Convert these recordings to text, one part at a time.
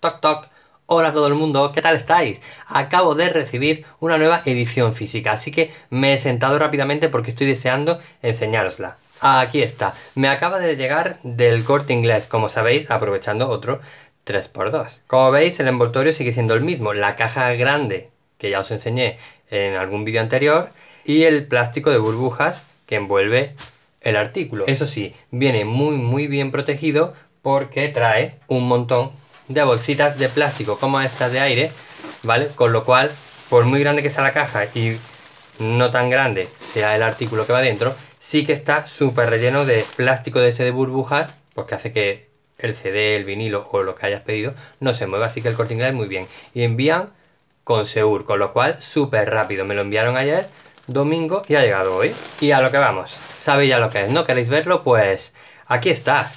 Toc toc. Hola a todo el mundo, ¿qué tal estáis? Acabo de recibir una nueva edición física, así que me he sentado rápidamente porque estoy deseando enseñárosla. Aquí está, me acaba de llegar del corte inglés, como sabéis, aprovechando otro 3x2. Como veis, el envoltorio sigue siendo el mismo, la caja grande que ya os enseñé en algún vídeo anterior y el plástico de burbujas que envuelve el artículo. Eso sí, viene muy muy bien protegido porque trae un montón de bolsitas de plástico como estas de aire, ¿vale? Con lo cual, por muy grande que sea la caja y no tan grande sea el artículo que va dentro, sí que está súper relleno de plástico de ese de burbujas, porque hace que el CD, el vinilo o lo que hayas pedido no se mueva, así que el corte inglés muy bien. Y envían con Seur, con lo cual súper rápido. Me lo enviaron ayer, domingo, y ha llegado hoy. Y a lo que vamos. ¿Sabéis ya lo que es? ¿No queréis verlo? Pues aquí está.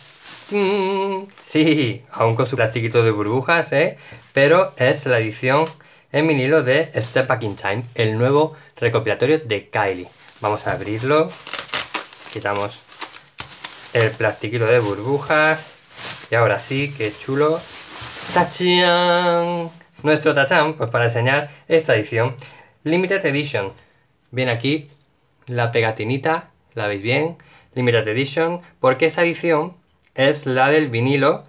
Sí, aún con su plastiquito de burbujas, ¿eh? Pero es la edición en vinilo de Step Back in Time, el nuevo recopilatorio de Kylie. Vamos a abrirlo. Quitamos el plastiquito de burbujas. Y ahora sí, qué chulo. ¡Tachán! Nuestro tachán, pues para enseñar esta edición. Limited Edition. Viene aquí la pegatinita, la veis bien. Limited Edition, porque esta edición es la del vinilo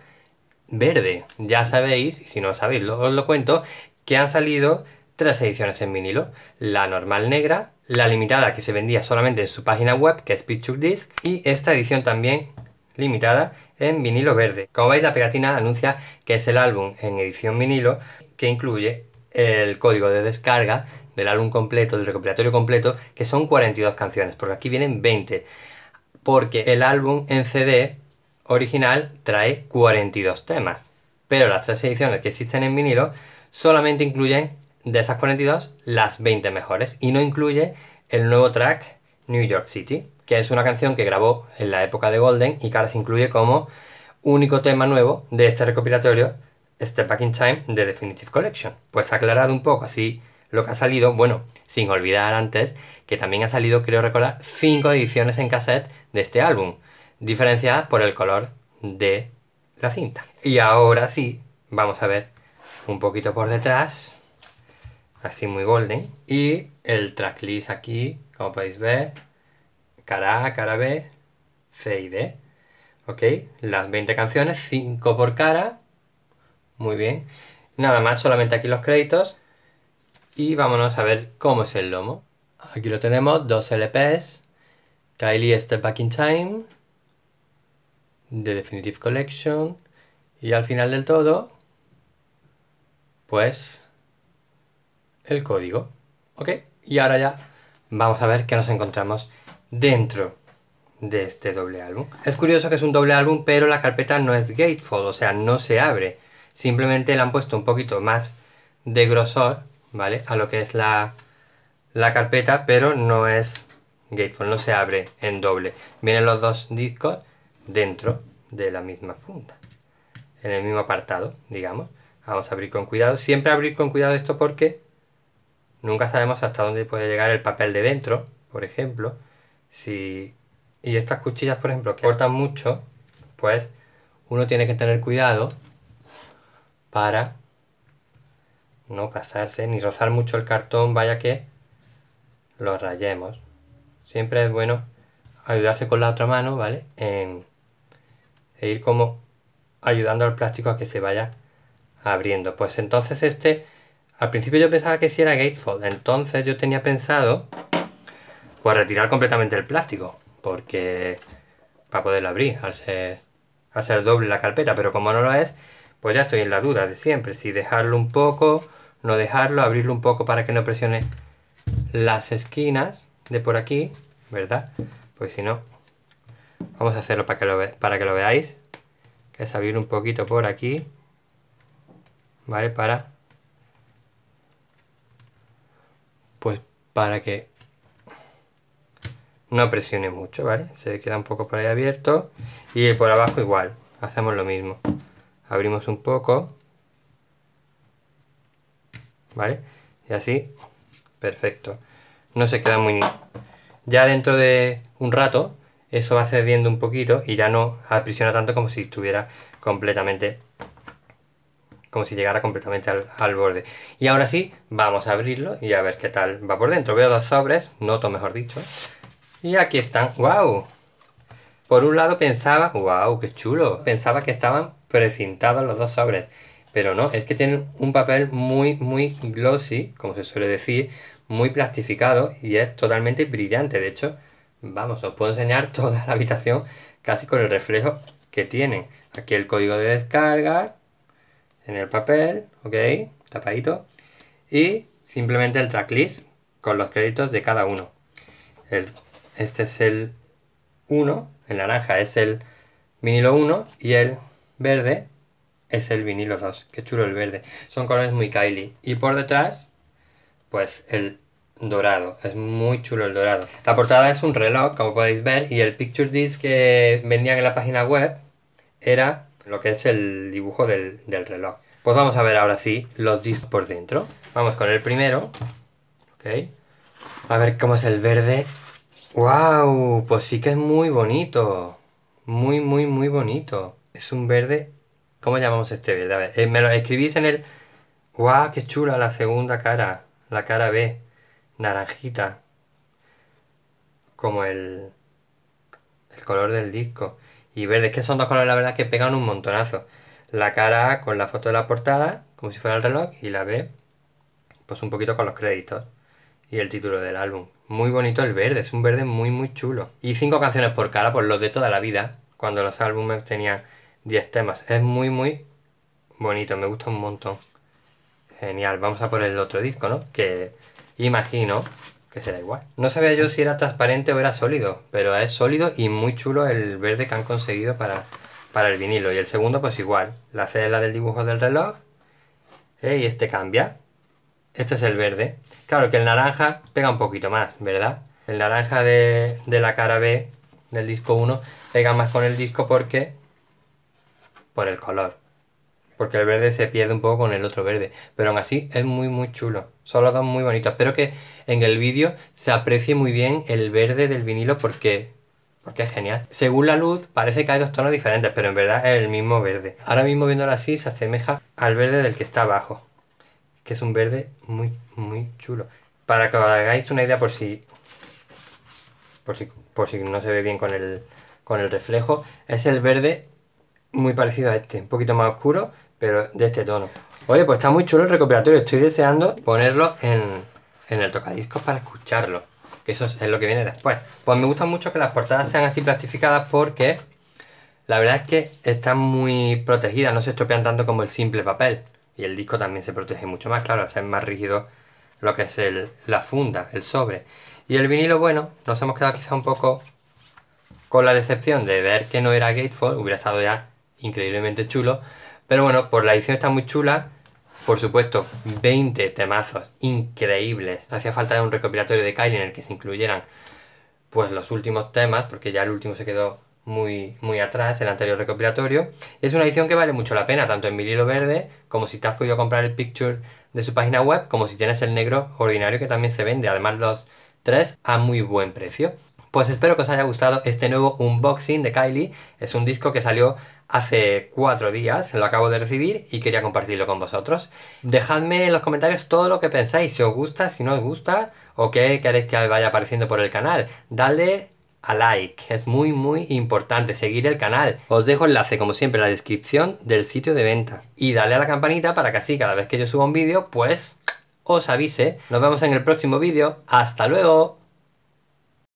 verde. Ya sabéis, y si no sabéis, os lo cuento, que han salido tres ediciones en vinilo. La normal negra, la limitada que se vendía solamente en su página web, que es Picture Disc, y esta edición también limitada en vinilo verde. Como veis, la pegatina anuncia que es el álbum en edición vinilo que incluye el código de descarga del álbum completo, del recopilatorio completo, que son 42 canciones, porque aquí vienen 20. Porque el álbum en CD original trae 42 temas, pero las tres ediciones que existen en vinilo solamente incluyen de esas 42 las 20 mejores y no incluye el nuevo track New York City, que es una canción que grabó en la época de Golden y que ahora se incluye como único tema nuevo de este recopilatorio Step Back in Time de Definitive Collection. Pues aclarado un poco así lo que ha salido, bueno, sin olvidar antes que también ha salido, creo recordar, 5 ediciones en cassette de este álbum diferenciadas por el color de la cinta. Y ahora sí, vamos a ver un poquito por detrás, así muy golden, y el tracklist aquí, como podéis ver, cara A, cara B, C y D. Ok, las 20 canciones, 5 por cara, muy bien. Nada más, solamente aquí los créditos. Y vámonos a ver cómo es el lomo. Aquí lo tenemos, dos LPs. Kylie Step Back in Time. The Definitive Collection. Y al final del todo, pues, el código. ¿Ok? Y ahora ya vamos a ver qué nos encontramos dentro de este doble álbum. Es curioso que es un doble álbum, pero la carpeta no es gatefold, o sea, no se abre. Simplemente le han puesto un poquito más de grosor, ¿vale? A lo que es la, la carpeta, pero no es gatefold, no se abre en doble. Vienen los dos discos dentro de la misma funda, en el mismo apartado, digamos. Vamos a abrir con cuidado. Siempre abrir con cuidado esto porque nunca sabemos hasta dónde puede llegar el papel de dentro, por ejemplo. Si... Y estas cuchillas, por ejemplo, que cortan mucho, pues uno tiene que tener cuidado para no pasarse ni rozar mucho el cartón, vaya que lo rayemos. Siempre es bueno ayudarse con la otra mano, ¿vale? En, e ir como ayudando al plástico a que se vaya abriendo. Pues entonces este, al principio yo pensaba que si era gatefold, entonces yo tenía pensado pues retirar completamente el plástico, porque para poderlo abrir, al ser, al ser doble la carpeta, pero como no lo es, pues ya estoy en la duda de siempre, si dejarlo un poco, no dejarlo, abrirlo un poco para que no presione las esquinas de por aquí, ¿verdad? Pues si no, vamos a hacerlo para que lo, ve para que lo veáis, que es abrir un poquito por aquí, ¿vale? Para, pues para que no presione mucho, ¿vale? Se queda un poco por ahí abierto y por abajo igual, hacemos lo mismo abrimos un poco, ¿vale? Y así, perfecto. No se queda muy... Ya dentro de un rato, eso va cediendo un poquito y ya no aprisiona tanto como si estuviera completamente como si llegara completamente al, borde. Y ahora sí, vamos a abrirlo y a ver qué tal va por dentro. Veo dos sobres, noto mejor dicho. Y aquí están, wow. Por un lado pensaba, wow, qué chulo. Pensaba que estaban precintados los dos sobres. Pero no, es que tienen un papel muy, muy glossy, como se suele decir, muy plastificado y es totalmente brillante. De hecho, vamos, os puedo enseñar toda la habitación casi con el reflejo que tienen. Aquí el código de descarga, en el papel, ok, tapadito. Y simplemente el tracklist con los créditos de cada uno. este es el 1, el naranja es el vinilo 1 y el verde es el vinilo 2. Qué chulo el verde. Son colores muy Kylie. Y por detrás, pues el dorado. Es muy chulo el dorado. La portada es un reloj, como podéis ver, y el picture disc que vendían en la página web era lo que es el dibujo del, reloj. Pues vamos a ver ahora sí los discos por dentro. Vamos con el primero. Ok. A ver cómo es el verde. ¡Wow! Pues sí que es muy bonito. Muy, muy, muy bonito. Es un verde... ¿Cómo llamamos este verde? A ver, eh, me lo escribís en el... ¡Wow! ¡Qué chula la segunda cara! La cara B. Naranjita. Como el... El color del disco y verde. Es que son dos colores, la verdad, que pegan un montonazo. La cara A con la foto de la portada, como si fuera el reloj, y la B, pues un poquito con los créditos y el título del álbum. Muy bonito el verde, es un verde muy, muy chulo. Y cinco canciones por cara, por los de toda la vida, cuando los álbumes tenían 10 temas. Es muy, muy bonito, me gusta un montón. Genial, vamos a por el otro disco, ¿no? Que imagino que será igual. No sabía yo si era transparente o era sólido, pero es sólido y muy chulo el verde que han conseguido para, para el vinilo. Y el segundo pues igual, la C es la del dibujo del reloj ¿eh? y este cambia. Este es el verde. Claro que el naranja pega un poquito más, ¿verdad? El naranja de, de la cara B del disco 1 pega más con el disco porque por el color porque el verde se pierde un poco con el otro verde. Pero aún así es muy muy chulo. Son los dos muy bonitos. Espero que en el vídeo se aprecie muy bien el verde del vinilo porque, porque es genial. Según la luz parece que hay dos tonos diferentes, pero en verdad es el mismo verde. Ahora mismo viéndolo así se asemeja al verde del que está abajo. Que es un verde muy muy chulo. Para que os hagáis una idea por si, por si, por si no se ve bien con el, con el reflejo, es el verde muy parecido a este, un poquito más oscuro, pero de este tono. Oye, pues está muy chulo el recopilatorio. Estoy deseando ponerlo en, el tocadiscos para escucharlo. Que eso es lo que viene después. Pues me gusta mucho que las portadas sean así plastificadas porque la verdad es que están muy protegidas, no se estropean tanto como el simple papel. Y el disco también se protege mucho más, claro, al ser más rígido lo que es la funda, el sobre. Y el vinilo, bueno, nos hemos quedado quizá un poco con la decepción de ver que no era Gatefold, hubiera estado ya increíblemente chulo, pero bueno, por la edición está muy chula. Por supuesto, 20 temazos increíbles. Hacía falta un recopilatorio de Kylie en el que se incluyeran pues los últimos temas, porque ya el último se quedó muy, muy atrás, el anterior recopilatorio. Es una edición que vale mucho la pena, tanto en vinilo verde, como si te has podido comprar el picture de su página web, como si tienes el negro ordinario que también se vende. Además los tres a muy buen precio. Pues espero que os haya gustado este nuevo unboxing de Kylie. Es un disco que salió hace cuatro días, lo acabo de recibir y quería compartirlo con vosotros. Dejadme en los comentarios todo lo que pensáis, si os gusta, si no os gusta o qué queréis que vaya apareciendo por el canal. Dale a like, es muy muy importante seguir el canal. Os dejo enlace como siempre en la descripción del sitio de venta. Y dale a la campanita para que así cada vez que yo suba un vídeo pues os avise. Nos vemos en el próximo vídeo. ¡Hasta luego!